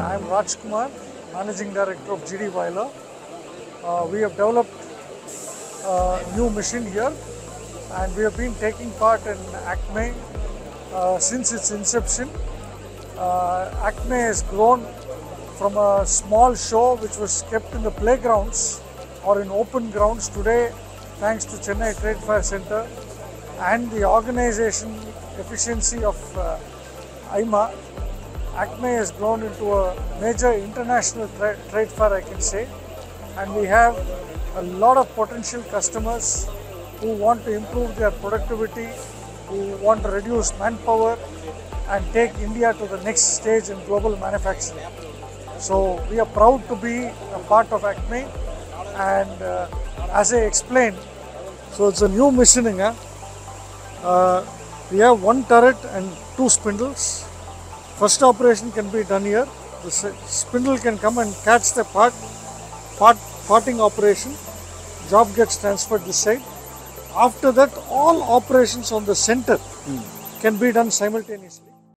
I am Rajkumar, Managing Director of Gedee Weiler. Uh, we have developed a new machine here and we have been taking part in ACMEE uh, since its inception. Uh, ACMEE has grown from a small show which was kept in the playgrounds or in open grounds today thanks to Chennai Trade Fair Center and the organization efficiency of uh, AIEMA. ACMEE has grown into a major international tra- trade fair I can say and we have a lot of potential customers who want to improve their productivity, who want to reduce manpower and take India to the next stage in global manufacturing. So we are proud to be a part of ACMEE and uh, as I explained, so it's a new machining. Uh, we have one turret and two spindles. First operation can be done here. The spindle can come and catch the part, part parting operation. Job gets transferred this side. After that, all operations on the center hmm. can be done simultaneously.